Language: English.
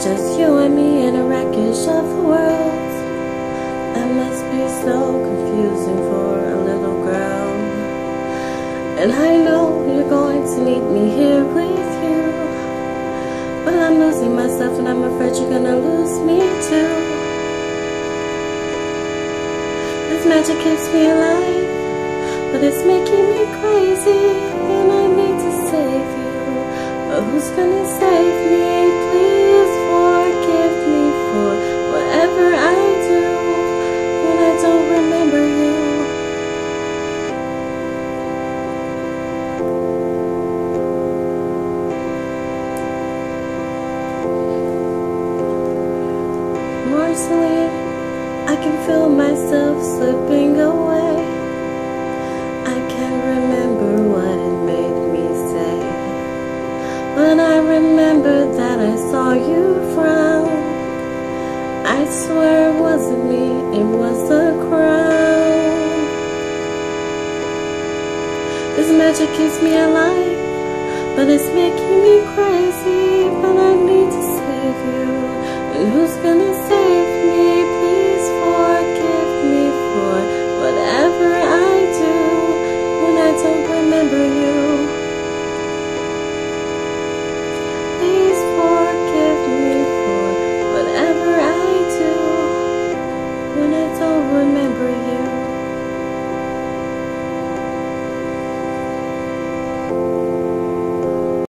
just you and me in a wreckage of the world. That must be so confusing for a little girl. And I know you're going to need me here with you. But I'm losing myself and I'm afraid you're gonna lose me too. This magic keeps me alive, but it's making me crazy. Marceline, I can feel myself slipping away. I can't remember what it made me say. But I remember that I saw you frown. I swear it wasn't me, it was the crown. This magic keeps me alive, but it's me